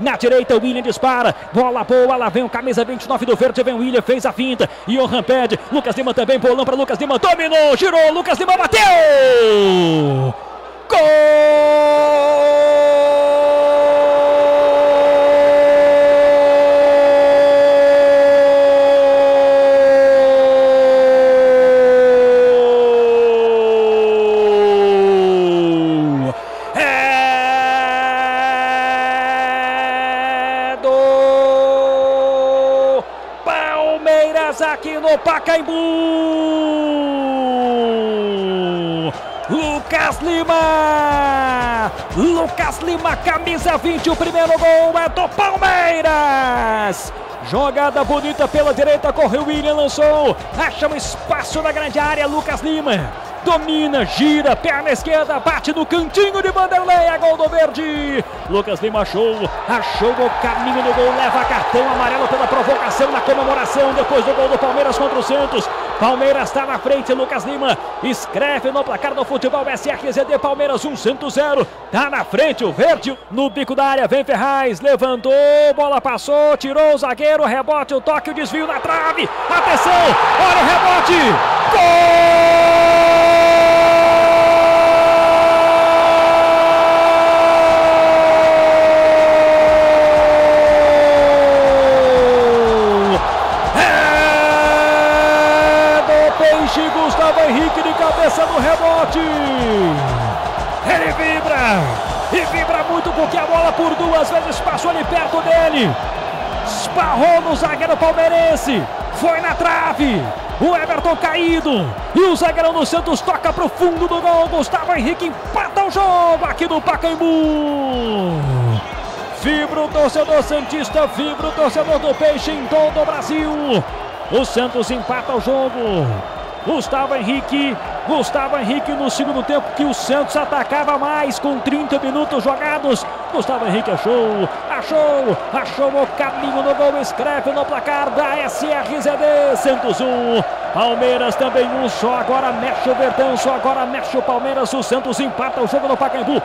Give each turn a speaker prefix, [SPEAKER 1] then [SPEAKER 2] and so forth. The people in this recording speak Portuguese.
[SPEAKER 1] Na direita, o William dispara. Bola boa, lá vem o camisa 29 do verde. Vem o William, fez a finta. Johan pede. Lucas Lima também, bolão para Lucas Lima. Dominou, girou. Lucas Lima bateu! Gol! É do Aqui no Pacaembu. Lucas Lima! Lucas Lima, camisa 20, o primeiro gol é do Palmeiras! Jogada bonita pela direita, correu William, lançou, acha um espaço na grande área, Lucas Lima. Domina, gira, perna esquerda, bate no cantinho de Vanderlei, é gol do Verde. Lucas Lima achou, achou o caminho do gol, leva cartão amarelo pela provocação na comemoração depois do gol do Palmeiras contra o Santos. Palmeiras está na frente, Lucas Lima escreve no placar do futebol SRZD Palmeiras 1 Santos 0. Tá na frente o Verde no bico da área, vem Ferraz, levantou, bola passou, tirou o zagueiro, rebote, o toque, o desvio na trave. Atenção, olha o rebote. Gol! É do Peixe Gustavo Henrique de cabeça no rebote. Ele vibra e vibra muito porque a bola por duas vezes passou ali perto dele. Esparrou no zagueiro palmeirense. Foi na trave. O Everton caído. E o zagueirão do Santos toca para o fundo do gol. Gustavo Henrique empata o jogo aqui no Pacaembu. Vibra o torcedor Santista, vibra o torcedor do Peixe em todo o Brasil. O Santos empata o jogo. Gustavo Henrique, Gustavo Henrique no segundo tempo que o Santos atacava mais com 30 minutos jogados. Gustavo Henrique achou, achou, achou o caminho no gol, escreve no placar da SRZD. Santos 1, Palmeiras também um, só agora mexe o Verdão, só agora mexe o Palmeiras. O Santos empata o jogo no Pacaembu.